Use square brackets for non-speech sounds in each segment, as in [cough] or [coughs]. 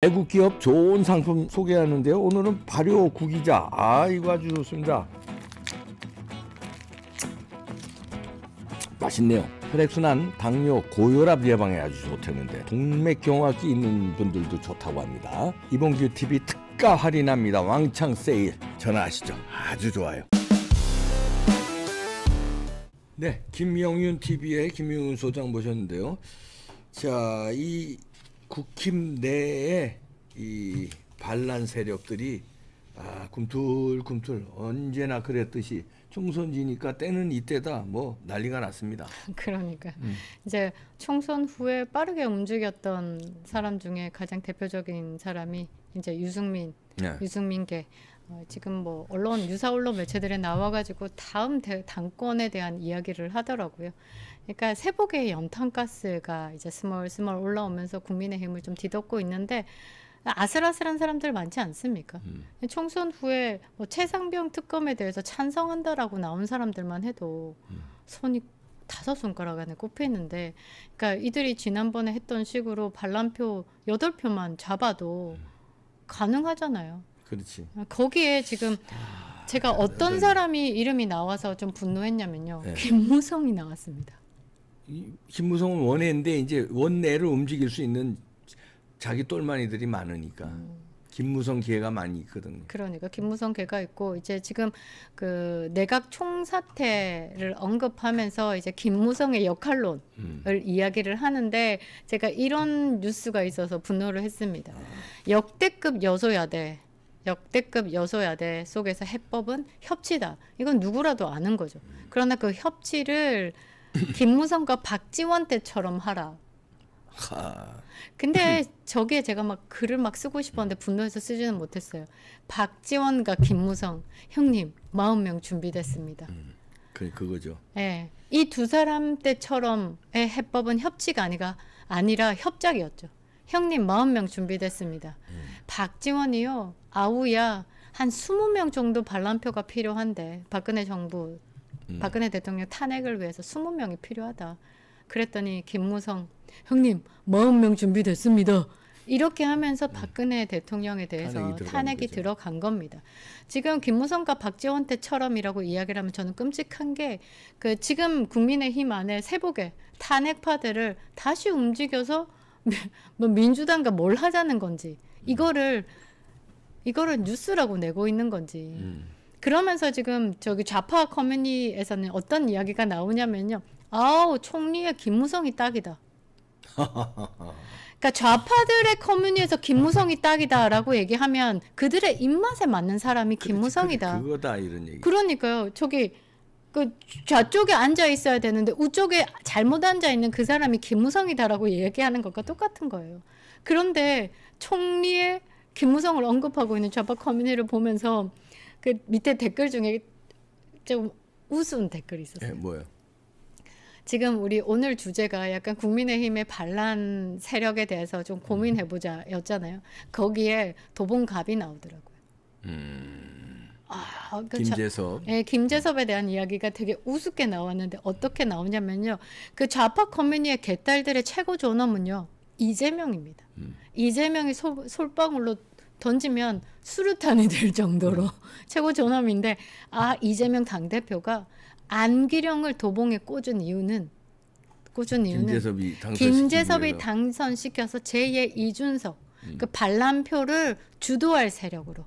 외국 기업 좋은 상품 소개하는데요. 오늘은 발효 구기자. 아 이거 아주 좋습니다. 맛있네요. 혈액순환, 당뇨, 고혈압 예방에 아주 좋다는데 동맥경화기 있는 분들도 좋다고 합니다. 이봉규 TV 특가 할인합니다. 왕창 세일 전화하시죠. 아주 좋아요. 네, 김영윤 TV의 김영윤 소장 모셨는데요. 자, 이 국힘 내에 이 반란 세력들이 아, 꿈틀꿈틀 언제나 그랬듯이 총선 지니까 때는 이때다 뭐 난리가 났습니다. 그러니까 음. 이제 총선 후에 빠르게 움직였던 사람 중에 가장 대표적인 사람이 이제 유승민, 네. 유승민계. 어, 지금 뭐 언론 유사 언론 매체들에 나와가지고 다음 대, 당권에 대한 이야기를 하더라고요. 그러니까 세복의 연탄가스가 이제 스멀스멀 올라오면서 국민의힘을 좀 뒤덮고 있는데 아슬아슬한 사람들 많지 않습니까? 음. 총선 후에 뭐 최상병 특검에 대해서 찬성한다라고 나온 사람들만 해도 음. 손이 다섯 손가락 안에 꼽히는데, 그러니까 이들이 지난번에 했던 식으로 반란표 여덟 표만 잡아도 음. 가능하잖아요. 그렇지. 거기에 지금 제가 어떤 네. 사람이 이름이 나와서 좀 분노했냐면요. 네. 김무성이 나왔습니다. 이 김무성은 원외인데 이제 원내를 움직일 수 있는 자기 똘마니들이 많으니까 음. 김무성 기회가 많이 있거든요. 그러니까 김무성 걔가 있고 이제 지금 그 내각 총사퇴를 언급하면서 이제 김무성의 역할론을 음. 이야기를 하는데 제가 이런 뉴스가 있어서 분노를 했습니다. 역대급 여소야대 역대급 여소야대 속에서 해법은 협치다. 이건 누구라도 아는 거죠. 그러나 그 협치를 [coughs] 김무성과 박지원 때처럼 하라. 하. 근데 [coughs] 저기에 제가 막 글을 막 쓰고 싶었는데 분노해서 쓰지는 못했어요. 박지원과 김무성 형님 40명 준비됐습니다. 그 그거죠. 예. 이 두 사람 때처럼의 해법은 협치가 아니가 아니라 협작이었죠. 형님 40명 준비됐습니다. 박지원이요. 아우야 한 20명 정도 반란표가 필요한데 박근혜 정부 음. 박근혜 대통령 탄핵을 위해서 20명이 필요하다. 그랬더니 김무성 형님 40명 준비됐습니다. 이렇게 하면서 박근혜 대통령에 대해서 탄핵이 탄핵이. 들어간 겁니다. 지금 김무성과 박지원 때처럼이라고 이야기를 하면 저는 끔찍한 게 그 지금 국민의힘 안에 세복의 탄핵파들을 다시 움직여서 뭐 민주당과 뭘 하자는 건지 이거를 이거를 뉴스라고 내고 있는 건지 음. 그러면서 지금 저기 좌파 커뮤니에서는 어떤 이야기가 나오냐면요. 아우 총리의 김무성이 딱이다. 그러니까 좌파들의 커뮤니에서 김무성이 딱이다라고 얘기하면 그들의 입맛에 맞는 사람이 김무성이다. 그거다 이런 얘기. 그러니까요. 저기 그 좌쪽에 앉아 있어야 되는데 우쪽에 잘못 앉아 있는 그 사람이 김무성이다라고 얘기하는 것과 똑같은 거예요. 그런데 총리의 김무성을 언급하고 있는 좌파 커뮤니를 보면서 그 밑에 댓글 중에 좀 우스운 댓글이 있었어요. 예, 뭐요? 지금 우리 오늘 주제가 약간 국민의힘의 반란 세력에 대해서 좀 고민해보자였잖아요. 거기에 도봉갑이 나오더라고요. 음. 아, 그 자- 김재섭. 예, 김재섭에 대한 이야기가 되게 우습게 나왔는데 어떻게 나오냐면요. 그 좌파 커뮤니의 개딸들의 최고 존엄은요. 이재명입니다. 음. 이재명이 소, 솔방울로 던지면 수류탄이 [laughs] 될 정도로 최고 존엄인데 아 이재명 당 대표가 안기령을 도봉에 꽂은 이유는 꽂은 이유는 김재섭이 당선 김재섭이 당선시켜서 제2의 이준석 그 반란표를 주도할 세력으로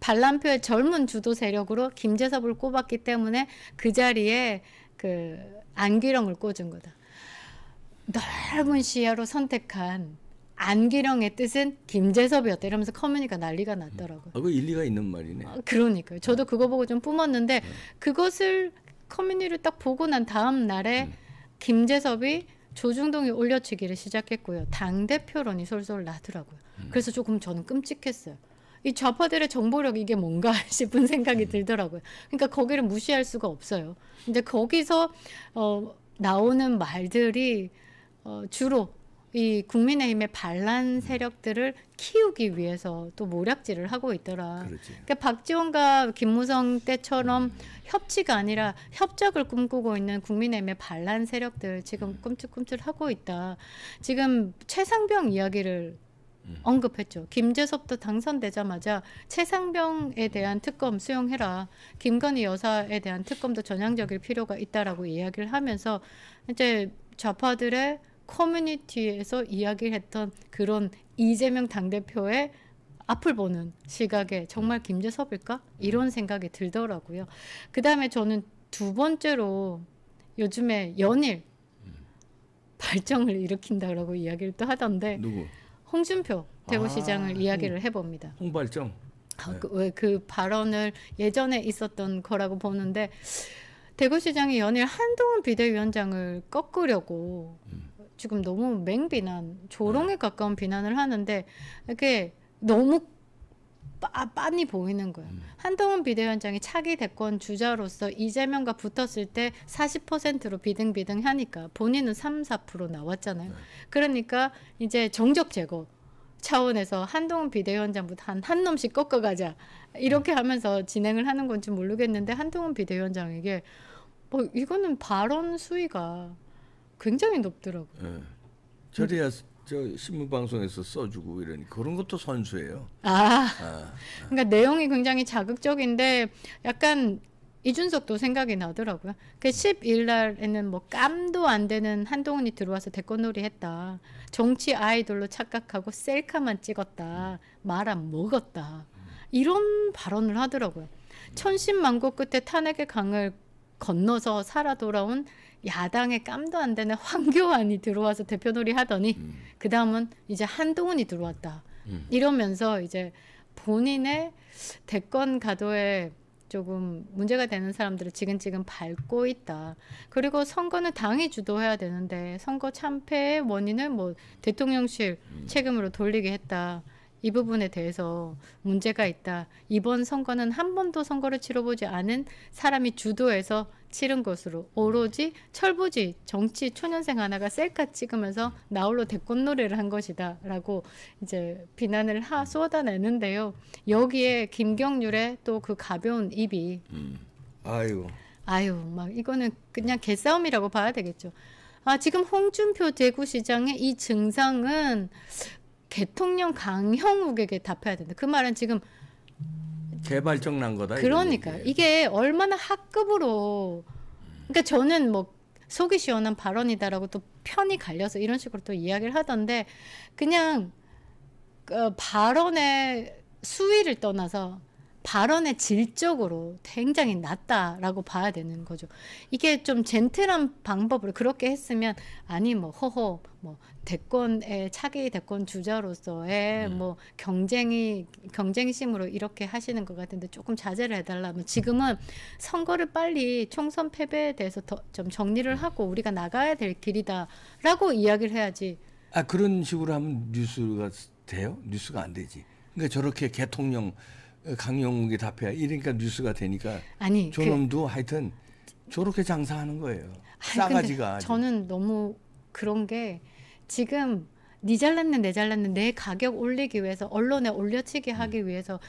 반란표의 젊은 주도 세력으로 김재섭을 꼽았기 때문에 그 자리에 그 안기령을 꽂은 거다. 넓은 시야로 선택한 안기령의 뜻은 김재섭이었다 이러면서 커뮤니가 난리가 났더라고요. 아, 그 일리가 있는 말이네. 아, 그러니까요. 저도 그거 보고 좀 뿜었는데 그것을 커뮤니를 딱 보고 난 다음 날에 음. 김재섭이 조중동이 올려치기를 시작했고요. 당 대표론이 솔솔 나더라고요. 음. 그래서 조금 저는 끔찍했어요. 이 좌파들의 정보력 이게 뭔가 [laughs] 싶은 생각이 음. 들더라고요. 그러니까 거기를 무시할 수가 없어요. 근데 거기서 어, 나오는 말들이 어, 주로 이 국민의힘의 반란 세력들을 키우기 위해서 또 모략질을 하고 있더라. 그렇지. 그러니까 박지원과 김무성 때처럼 협치가 아니라 협작을 꿈꾸고 있는 국민의힘의 반란 세력들 지금 꿈틀꿈틀 하고 있다. 지금 최상병 이야기를 언급했죠. 김재섭도 당선되자마자 최상병에 대한 특검 수용해라. 김건희 여사에 대한 특검도 전향적일 필요가 있다라고 이야기를 하면서 이제 좌파들의 커뮤니티에서 이야기를 했던 그런 이재명 당대표의 앞을 보는 시각에 정말 김재섭일까? 이런 생각이 들더라고요. 그 다음에 저는 두 번째로 요즘에 연일 발정을 일으킨다라고 이야기를 또 하던데 누구? 홍준표 대구시장을 아, 이야기를 해봅니다. 홍발정. 아, 네. 그, 왜 그 발언을 예전에 있었던 거라고 보는데 대구시장이 연일 한동훈 비대위원장을 꺾으려고 지금 너무 맹비난 조롱에 가까운 비난을 하는데 이게 너무 빠, 빤히 보이는 거예요. 한동훈 비대위원장이 차기 대권 주자로서 이재명과 붙었을 때 40%로 비등비등 하니까 본인은 3, 4% 나왔잖아요. 그러니까 이제 정적 제거 차원에서 한동훈 비대위원장부터 한, 한 놈씩 꺾어가자 이렇게 하면서 진행을 하는 건지 모르겠는데 한동훈 비대위원장에게 뭐 이거는 발언 수위가 굉장히 높더라고요. 예. 저래야 저 신문 방송에서 써주고 이러니 그런 것도 선수예요. 아, 아, 그러니까 내용이 굉장히 자극적인데 약간 이준석도 생각이 나더라고요. 그 10일 날에는 뭐 깜도 안 되는 한동훈이 들어와서 대권놀이 했다. 정치 아이돌로 착각하고 셀카만 찍었다. 말 안 먹었다. 이런 발언을 하더라고요. 천신만고 끝에 탄핵의 강을 건너서 살아 돌아온 야당의 깜도 안 되는 [laughs] 황교안이 들어와서 대표놀이 하더니 음. 그 다음은 이제 한동훈이 들어왔다. 음. 이러면서 이제 본인의 대권 가도에 조금 문제가 되는 사람들을 지금지금 밟고 있다. 그리고 선거는 당이 주도해야 되는데 선거 참패의 원인은 뭐 대통령실 책임으로 돌리게 했다. 이 부분에 대해서 문제가 있다. 이번 선거는 한 번도 선거를 치러보지 않은 사람이 주도해서 치른 것으로 오로지 철부지 정치 초년생 하나가 셀카 찍으면서 나홀로 대권 노래를 한 것이다라고 이제 비난을 하 쏟아내는데요. 여기에 김경률의 또 그 가벼운 입이 음. 아유. 아유 막 이거는 그냥 개싸움이라고 봐야 되겠죠. 아 지금 홍준표 대구시장의 이 증상은 대통령 강형욱에게 답해야 된다. 그 말은 지금 개발적 난 거다. 그러니까. 이게 얼마나 학급으로 그러니까 저는 뭐 속이 시원한 발언이다라고 또 편이 갈려서 이런 식으로 또 이야기를 하던데 그냥 그 발언의 수위를 떠나서 발언의 질적으로 굉장히 낮다라고 봐야 되는 거죠. 이게 좀 젠틀한 방법으로 그렇게 했으면 아니 뭐 허허 뭐 대권의 차기 대권 주자로서의 뭐 경쟁이 경쟁심으로 이렇게 하시는 것 같은데 조금 자제를 해달라 면 지금은 선거를 빨리 총선 패배에 대해서 더 좀 정리를 하고 우리가 나가야 될 길이다라고 이야기를 해야지. 아 그런 식으로 하면 뉴스가 돼요? 뉴스가 안 되지. 그러니까 저렇게 대통령 강영욱이 답해야 이러니까 뉴스가 되니까 아니 그- 저놈도 하여튼 저렇게 장사하는 거예요. 아니, 싸가지가. 저는 너무 그런 게 지금 니 잘났네 내 잘났네 내 가격 올리기 위해서 언론에 올려치기 하기 위해서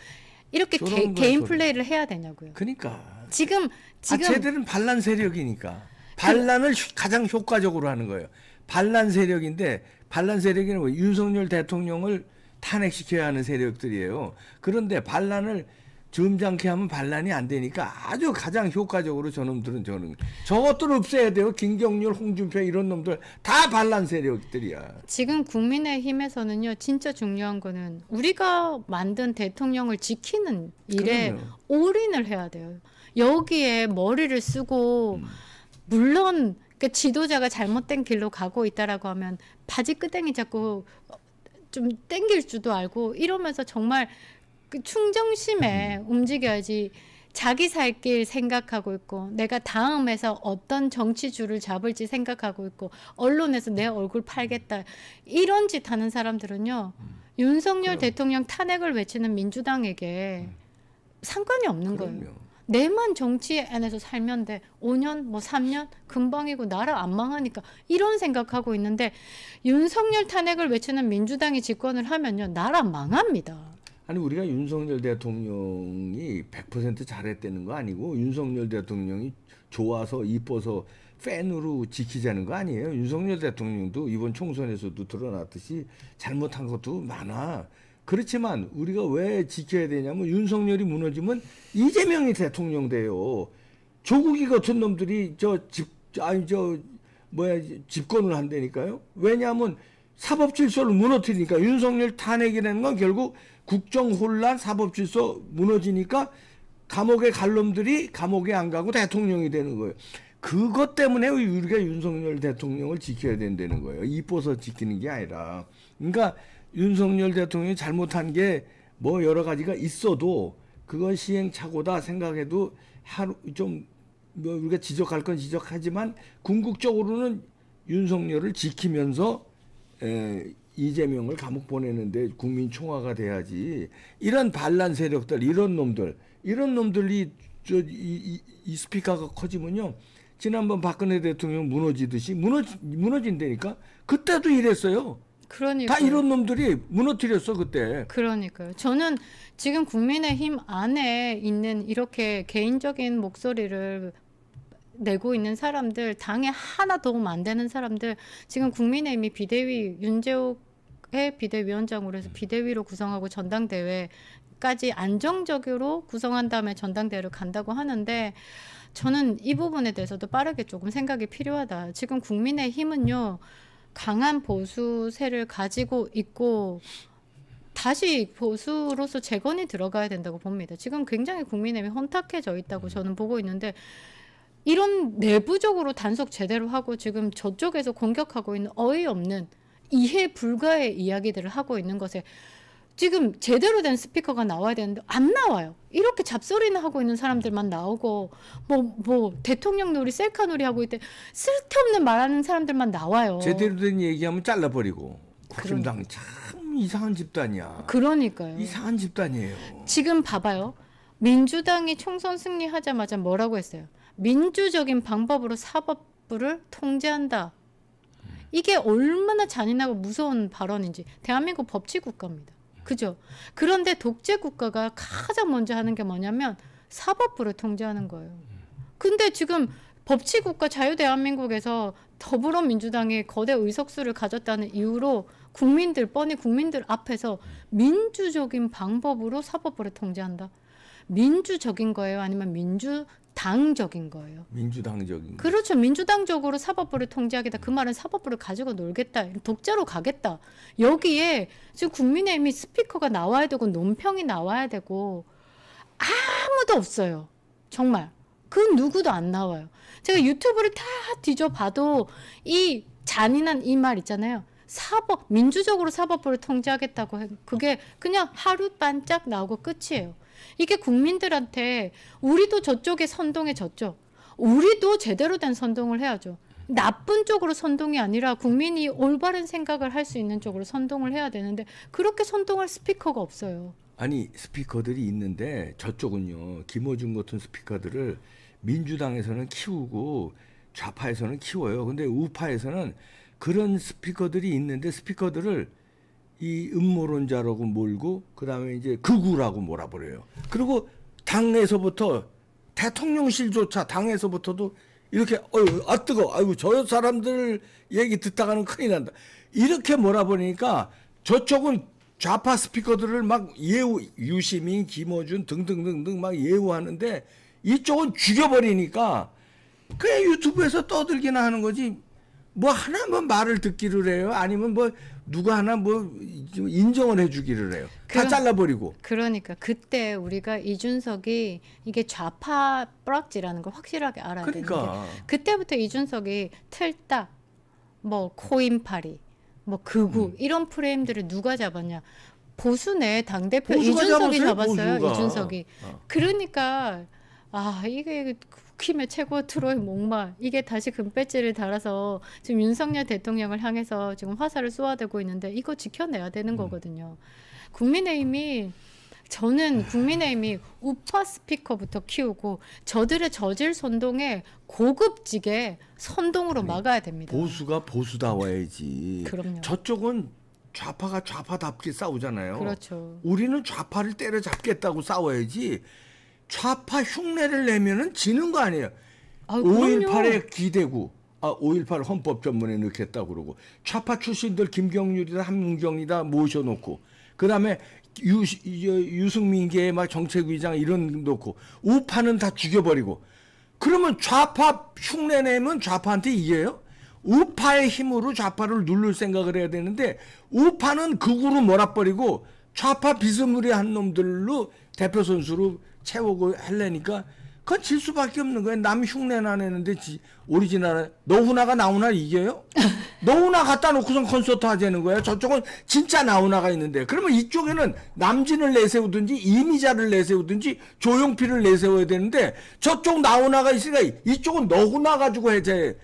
이렇게 음. 개, 개인. 플레이를 해야 되냐고요. 그러니까 지금 지금 아, 쟤들은 반란 세력이니까 반란을 휴- 가장 효과적으로 하는 거예요. 반란 세력인데 반란 세력이는 뭐 윤석열 대통령을 탄핵시켜야 하는 세력들이에요. 그런데 반란을 점잖게 하면 반란이 안 되니까 아주 가장 효과적으로 저놈들은 저는 저것들 없애야 돼요. 김경률, 홍준표 이런 놈들 다 반란 세력들이야. 지금 국민의힘에서는요 진짜 중요한 거는 우리가 만든 대통령을 지키는 일에 그럼요. 올인을 해야 돼요. 여기에 머리를 쓰고 음. 물론 그 지도자가 잘못된 길로 가고 있다라고 하면 바지 끄댕이 잡고 좀 땡길 줄도 알고 이러면서 정말 그 충정심에 음. 움직여야지 자기 살 길 생각하고 있고 내가 다음에서 어떤 정치줄을 잡을지 생각하고 있고 언론에서 내 얼굴 팔겠다 이런 짓 하는 사람들은요 윤석열 그럼. 대통령 탄핵을 외치는 민주당에게 상관이 없는 거예요. 그럼요. 내만 정치 안에서 살면 돼. 5년, 뭐 3년 금방이고 나라 안 망하니까 이런 생각하고 있는데 윤석열 탄핵을 외치는 민주당이 집권을 하면요 나라 망합니다. 아니 우리가 윤석열 대통령이 100% 잘했다는 거 아니고 윤석열 대통령이 좋아서 이뻐서 팬으로 지키자는 거 아니에요. 윤석열 대통령도 이번 총선에서도 드러났듯이 잘못한 것도 많아. 그렇지만 우리가 왜 지켜야 되냐면 윤석열이 무너지면 이재명이 대통령 돼요. 조국이 같은 놈들이 저 집 아니 저 뭐야 집권을 한다니까요. 왜냐하면 사법 질서를 무너뜨리니까 윤석열 탄핵이라는 건 결국 국정 혼란 사법 질서 무너지니까 감옥에 갈 놈들이 감옥에 안 가고 대통령이 되는 거예요. 그것 때문에 우리가 윤석열 대통령을 지켜야 된다는 거예요. 이뻐서 지키는 게 아니라. 그러니까 윤석열 대통령이 잘못한 게 뭐 여러 가지가 있어도 그건 시행착오다 생각해도 하루 좀뭐 우리가 지적할 건 지적하지만 궁극적으로는 윤석열을 지키면서 에, 이재명을 감옥 보내는데 국민 총화가 돼야지. 이런 반란 세력들 이런 놈들 이런 놈들이 저이 이, 이 스피커가 커지면요. 지난번 박근혜 대통령 무너지듯이 무너지 무너진다니까? 그때도 이랬어요. 그러니까 다 이런 놈들이 무너뜨렸어 그때. 그러니까요. 저는 지금 국민의힘 안에 있는 이렇게 개인적인 목소리를 내고 있는 사람들, 당에 하나 도움 안 되는 사람들, 지금 국민의힘이 비대위 윤재욱의 비대위원장으로 해서 비대위로 구성하고 전당대회 까지 안정적으로 구성한 다음에 전당대회를 간다고 하는데 저는 이 부분에 대해서도 빠르게 조금 생각이 필요하다. 지금 국민의 힘은요. 강한 보수세를 가지고 있고 다시 보수로서 재건이 들어가야 된다고 봅니다. 지금 굉장히 국민의힘이 혼탁해져 있다고 저는 보고 있는데 이런 내부적으로 단속 제대로 하고 지금 저쪽에서 공격하고 있는 어이없는 이해 불가의 이야기들을 하고 있는 것에 지금 제대로 된 스피커가 나와야 되는데 안 나와요. 이렇게 잡소리는 하고 있는 사람들만 나오고 뭐뭐 대통령 놀이 셀카 놀이 하고 있대 쓸데없는 말하는 사람들만 나와요. 제대로 된 얘기하면 잘라버리고 국힘당 참 이상한 집단이야. 그러니까요. 이상한 집단이에요. 지금 봐봐요. 민주당이 총선 승리하자마자 뭐라고 했어요? 민주적인 방법으로 사법부를 통제한다. 이게 얼마나 잔인하고 무서운 발언인지. 대한민국 법치 국가입니다. 그죠? 그런데 독재 국가가 가장 먼저 하는 게 뭐냐면 사법부를 통제하는 거예요. 근데 지금 법치 국가 자유 대한민국에서 더불어민주당이 거대 의석수를 가졌다는 이유로 국민들 뻔히 국민들 앞에서 민주적인 방법으로 사법부를 통제한다. 민주적인 거예요, 아니면 민주 당적인 거예요? 민주당적인. 그렇죠. 민주당적으로 사법부를 통제하겠다. 그 말은 사법부를 가지고 놀겠다. 독재로 가겠다. 여기에 지금 국민의힘이 스피커가 나와야 되고 논평이 나와야 되고 아무도 없어요. 정말. 그 누구도 안 나와요. 제가 유튜브를 다 뒤져봐도 이 잔인한 이 말 있잖아요. 사법 민주적으로 사법부를 통제하겠다고 해. 그게 그냥 하루 반짝 나오고 끝이에요. 이게 국민들한테 우리도 저쪽에 선동해졌죠. 우리도 제대로 된 선동을 해야죠. 나쁜 쪽으로 선동이 아니라 국민이 올바른 생각을 할 수 있는 쪽으로 선동을 해야 되는데 그렇게 선동할 스피커가 없어요. 아니 스피커들이 있는데 저쪽은요 김어준 같은 스피커들을 민주당에서는 키우고 좌파에서는 키워요. 근데 우파에서는 그런 스피커들이 있는데 스피커들을 이 음모론자라고 몰고 그다음에 이제 극우라고 몰아버려요. 그리고 당에서부터 대통령실조차 당에서부터도 이렇게 어유 아 뜨거. 아이고 저 사람들 얘기 듣다가는 큰일 난다. 이렇게 몰아버리니까 저쪽은 좌파 스피커들을 막 예우 유시민 김어준 등등등등 막 예우하는데 이쪽은 죽여버리니까 그냥 유튜브에서 떠들기나 하는 거지 뭐 하나 뭐 말을 듣기를 해요? 아니면 뭐 누가 하나 뭐 인정을 해주기를 해요? 다 그럼- 잘라버리고. 그러니까 그때 우리가 이준석이 이게 좌파 뿌락지라는 걸 확실하게 알아야 되는 게 그러니까. 그때부터 이준석이 틀딱 뭐 코인파리 뭐 극우 음. 이런 프레임들을 누가 잡았냐? 보수 내 당대표 보수가 이준석이 잡았어요, 잡았어요 보수가. 이준석이. 어. 그러니까 아 이게 국힘의 최고 트로이 목마 이게 다시 금배지를 달아서 지금 윤석열 대통령을 향해서 지금 화살을 쏘아대고 있는데 이거 지켜내야 음. 되는 거거든요 국민의힘이 저는 국민의힘이 우파 스피커부터 키우고 저들의 저질 선동에 고급지게 선동으로 막아야 됩니다. 보수가 보수다워야지. 그럼요. 저쪽은 좌파가 좌파답게 싸우잖아요. 그렇죠. 우리는 좌파를 때려잡겠다고 싸워야지. 좌파 흉내를 내면은 지는 거 아니에요. 아, 그럼요. 5.18에 기대고 아, 5.18 헌법 전문에 넣겠다 그러고 좌파 출신들 김경률이다 한문경이다 모셔놓고 그다음에 유, 유승민계의 막 정책위장 이런 놓고 우파는 다 죽여버리고 그러면 좌파 흉내 내면 좌파한테 이겨요? 우파의 힘으로 좌파를 누를 생각을 해야 되는데 우파는 극으로 몰아버리고 좌파 비스무리한 놈들로 대표 선수로 채우고 할래니까 그건 질 수밖에 없는 거예요. 남 흉내나 내는데 지, 오리지널 너훈아가 나훈아 이겨요? [laughs] 너훈아 갖다 놓고선 콘서트 하자는 거예요. 저쪽은 진짜 나훈아가 있는데 그러면 이쪽에는 남진을 내세우든지 이미자를 내세우든지 조용필을 내세워야 되는데 저쪽 나훈아가 있으니까 이쪽은 너훈아 가지고 돼.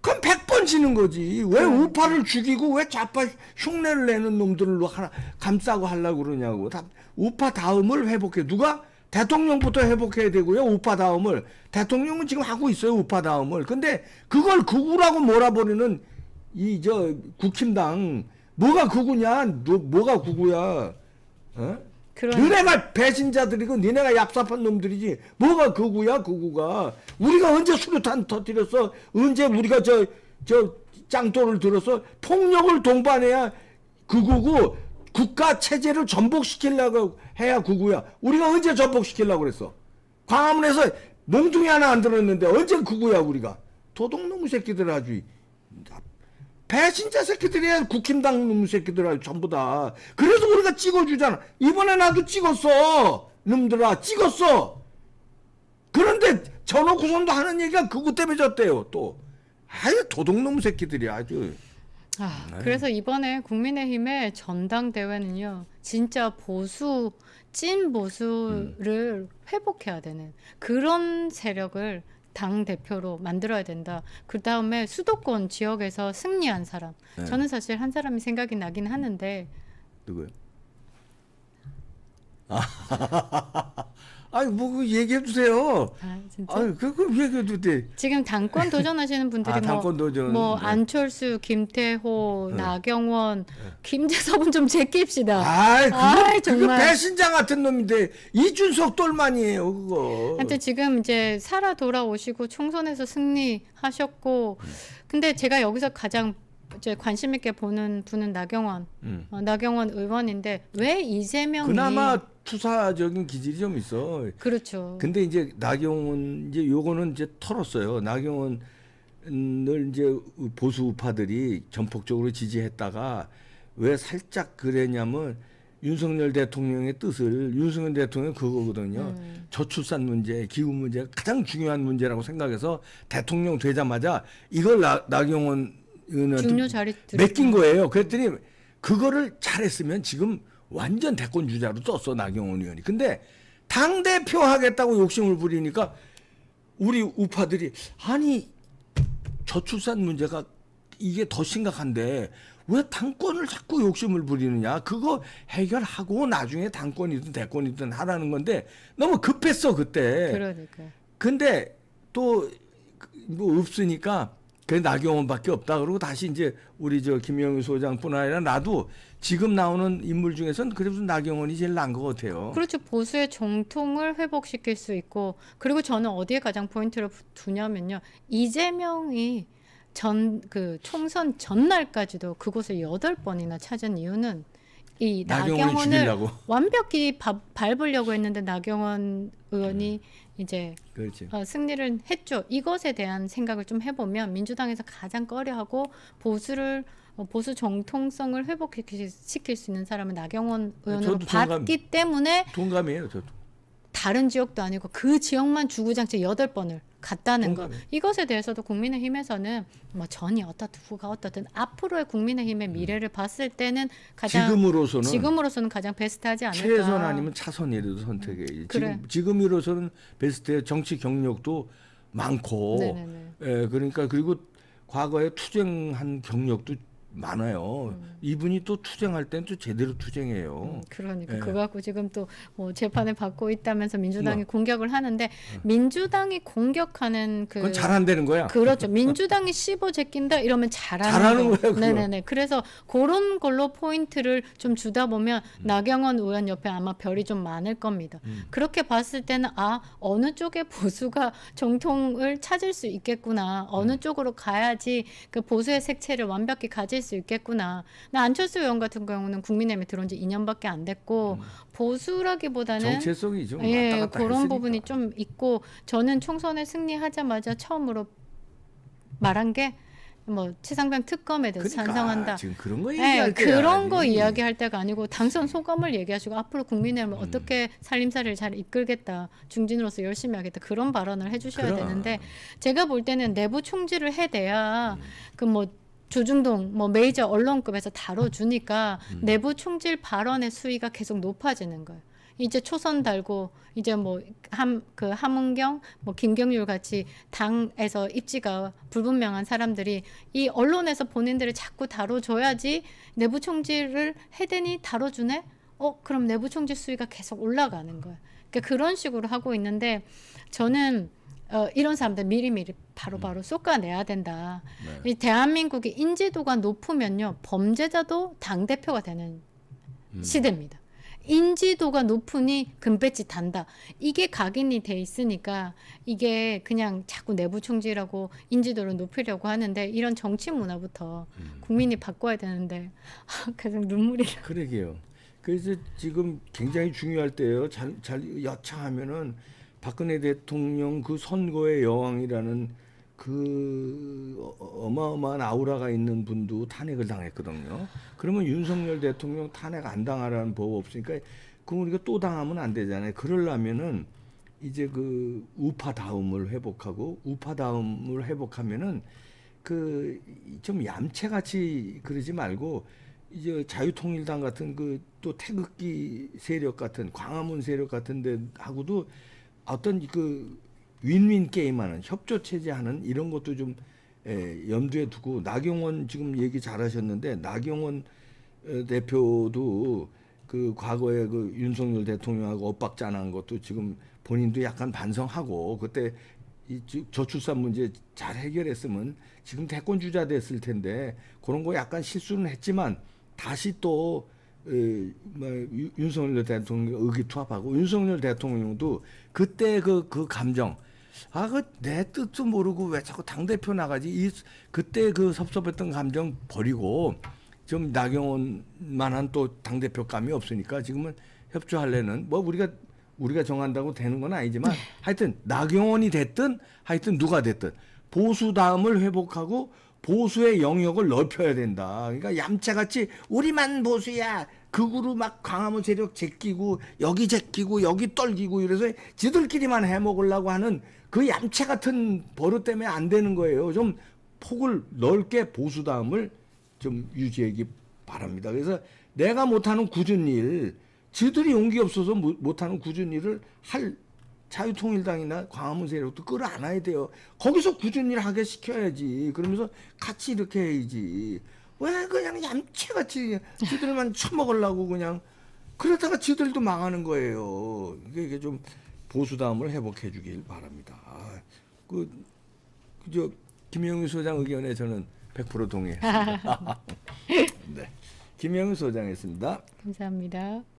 그럼 100번 지는 거지. 왜 우파를 죽이고 왜 좌파 흉내를 내는 놈들로 하나 감싸고 하려고 그러냐고. 다, 우파 다음을 회복해. 누가? 대통령부터 회복해야 되고요. 우파 다음을. 대통령은 지금 하고 있어요. 우파 다음을. 근데 그걸 극우라고 몰아버리는 이 저 국힘당 뭐가 극우냐? 너, 뭐가 극우야? 어? 그러니까. 너네가 배신자들이고 너네가 얍삽한 놈들이지 뭐가 극우야 극우가 우리가 언제 수류탄 터뜨렸어 언제 우리가 저 저 짱돌을 들어서 폭력을 동반해야 극우고 국가 체제를 전복시키려고 해야 극우야. 우리가 언제 전복시키려고 그랬어? 광화문에서 몽둥이 하나 안 들었는데 언제 극우야 우리가? 도둑놈의 새끼들 아주. 배신자 새끼들이야 국힘당 놈 새끼들 전부 다. 그래서 우리가 찍어주잖아. 이번에 나도 찍었어 놈들아. 찍었어. 그런데 전호구선도 하는 얘기가 그것 때문에 졌대요 또. 아유 도둑놈 새끼들이 아주 아, 네. 그래서 이번에 국민의힘의 전당대회는요, 진짜 보수, 찐 보수를 회복해야 되는 그런 세력을 당 대표로 만들어야 된다. 그 다음에 수도권 지역에서 승리한 사람. 네. 저는 사실 한 사람이 생각이 나긴 하는데, 누구요? [laughs] 아, 아니 뭐그 얘기해 주세요. 아, 진짜. 그그 얘기해도 돼. 지금 당권 도전하시는 분들이 아, 뭐, 당권 도전. 뭐 네. 안철수, 김태호, 나경원, 김재섭은 좀 제낍시다. 아이 그거, 아이, 그거 정말. 배신자 같은 놈인데 이준석 똘만이에요 그거. 하여튼 지금 이제 살아 돌아오시고 총선에서 승리하셨고 근데 제가 여기서 가장 이제 관심 있게 보는 분은 나경원 음. 어, 나경원 의원인데 왜 이재명이 그나마 투사적인 기질이 좀 있어. 그렇죠. 근데 이제 나경원 이제 요거는 이제 털었어요. 나경원을 이제 보수 우파들이 전폭적으로 지지했다가 왜 살짝 그랬냐면 윤석열 대통령의 뜻을 윤석열 대통령 그거거든요. 음. 저출산 문제, 기후 문제가 가장 중요한 문제라고 생각해서 대통령 되자마자 이걸 나, 나경원 의원한테 맡긴 거예요. 그랬더니 그거를 잘했으면 지금 완전 대권 주자로 떴어 나경원 의원이. 근데 당 대표 하겠다고 욕심을 부리니까 우리 우파들이 아니 저출산 문제가 이게 더 심각한데 왜 당권을 자꾸 욕심을 부리느냐? 그거 해결하고 나중에 당권이든 대권이든 하라는 건데 너무 급했어 그때. 그러니까 근데 또 뭐 없으니까 그 나경원밖에 없다 그러고 다시 이제 우리 저 김영우 소장뿐 아니라 나도 지금 나오는 인물 중에선 그래도 나경원이 제일 나은 것 같아요. 그렇죠. 보수의 정통을 회복시킬 수 있고 그리고 저는 어디에 가장 포인트를 두냐면요. 이재명이 전 그 총선 전날까지도 그곳을 여덟 번이나 찾은 이유는 이 나경원을. 완벽히 바, 밟으려고 했는데 나경원 의원이 이제 그렇지. 어, 승리를 했죠. 이것에 대한 생각을 좀 해보면 민주당에서 가장 꺼려하고 보수를 어, 보수 정통성을 회복시킬 수 있는 사람은 나경원 의원으로 저도 동감- 봤기 때문에 동감이에요, 저도. 다른 지역도 아니고 그 지역만 주구장창 여덟 번을 갔다는 거 동감해. 이것에 대해서도 국민의힘에서는 뭐 전이 어떻든 후가 어떻든 앞으로의 국민의힘의 미래를 봤을 때는 가장 음. 지금으로서는 지금으로서는 가장 베스트하지 않을까 최선 아니면 차선이라도 선택해. 그래. 지금 지금으로서는 베스트의 정치 경력도 많고, 네네네. 예, 그러니까 그리고 과거에 투쟁한 경력도 많아요. 이분이 또 투쟁할 땐 또 제대로 투쟁해요. 음, 그러니까 예. 그거 갖고 지금 또 뭐 재판을 받고 있다면서 민주당이 뭐. 공격을 하는데 민주당이 공격하는 그 그건 잘 안 되는 거야. 그렇죠. 민주당이 씹어 제낀다 이러면 잘하는, 잘하는 거. 거예요, 그거. 네네네. 그래서 그런 걸로 포인트를 좀 주다 보면 음. 나경원 의원 옆에 아마 별이 좀 많을 겁니다. 그렇게 봤을 때는 아 어느 쪽에 보수가 정통을 찾을 수 있겠구나. 어느 음. 쪽으로 가야지 그 보수의 색채를 완벽히 가질 수 있겠구나. 나 안철수 의원 같은 경우는 국민의힘에 들어온 지 2년밖에 안 됐고 보수라기보다는 음. 정체성이 좀 예, 왔다 갔다 그런 했으니까. 부분이 좀 있고 저는 총선에 승리하자마자 처음으로 말한 게뭐 최상병 특검에 대해서 그러니까 찬성한다. 지금 그런 거 예, 얘기할 때야. 그런 거 이야기할 때가 아니고 당선 소감을 얘기하시고 앞으로 국민의힘을 음. 어떻게 살림살이를 잘 이끌겠다 중진으로서 열심히 하겠다 그런 발언을 해 주셔야 그럼. 되는데 제가 볼 때는 내부 총질을 해대야 음. 그뭐 조중동 뭐 메이저 언론급에서 다뤄주니까 음. 내부 총질 발언의 수위가 계속 높아지는 거예요. 이제 초선 달고 이제 뭐함그 함은경 뭐 김경률 같이 당에서 입지가 불분명한 사람들이 이 언론에서 본인들을 자꾸 다뤄줘야지 내부 총질을 해대니 다뤄주네. 어 그럼 내부 총질 수위가 계속 올라가는 거예요. 그러니까 그런 식으로 하고 있는데 저는 어, 이런 사람들 미리미리 바로바로 쏟아내야 된다. 네. 이 대한민국의 인지도가 높으면요 범죄자도 당 대표가 되는 음. 시대입니다. 인지도가 높으니 금배지 단다. 이게 각인이 돼 있으니까 이게 그냥 자꾸 내부 총질하고 인지도를 높이려고 하는데 이런 정치 문화부터 음. 국민이 바꿔야 되는데 [laughs] 계속 눈물이 나. 그러게요. 그래서 지금 굉장히 중요할 때예요. 잘, 잘 여차하면은 박근혜 대통령 그 선거의 여왕이라는 그 어- 어마어마한 아우라가 있는 분도 탄핵을 당했거든요. 그러면 윤석열 대통령 탄핵 안 당하라는 법 없으니까 그럼 우리가 또 당하면 안 되잖아요. 그러려면은 이제 그 우파 다음을 회복하고 우파 다음을 회복하면은 그 좀 얌체같이 그러지 말고 이제 자유통일당 같은 그 또 태극기 세력 같은 광화문 세력 같은 데 하고도 어떤 그 윈윈 게임하는 협조 체제하는 이런 것도 좀 에, 염두에 두고 나경원 지금 얘기 잘하셨는데 나경원 어, 대표도 그 과거에 그 윤석열 대통령하고 엇박자난 것도 지금 본인도 약간 반성하고 그때 이 저- 저출산 문제 잘 해결했으면 지금 대권 주자 됐을 텐데 그런 거 약간 실수는 했지만 다시 또 윤석열 대통령 의기투합하고 윤석열 대통령도 그때 그그 감정 아 그 내 뜻도 모르고 왜 자꾸 당 대표 나가지 이 그때 그 섭섭했던 감정 버리고 좀 나경원만한 또 당 대표감이 없으니까 지금은 협조할래는 뭐 우리가 우리가 정한다고 되는 건 아니지만 하여튼 나경원이 됐든 하여튼 누가 됐든 보수 다음을 회복하고 보수의 영역을 넓혀야 된다. 그러니까 얌체같이 우리만 보수야. 극으로 막 광화문 세력 제끼고 여기 제끼고 여기 떨기고 이래서 지들끼리만 해먹으려고 하는 그 얌체 같은 버릇 때문에 안 되는 거예요. 좀 폭을 넓게 보수 다음을 좀 유지하기 바랍니다. 그래서 내가 못하는 굳은 일, 지들이 용기 없어서 못- 못하는 굳은 일을 할 자유통일당이나 광화문 세력도 끌어안아야 돼요. 거기서 굳은 일 하게 시켜야지. 그러면서 같이 이렇게 해야지. 왜 그냥 얌체같이 지들만 처먹으려고 그냥 그러다가 지들도 망하는 거예요. 이게, 좀 보수다움을 회복해 주길 바랍니다. 아, 그, 그저 김영우 소장 의견에 저는 100% 동의했습니다. [laughs] [laughs] 네. 김영우 소장이었습니다. 감사합니다.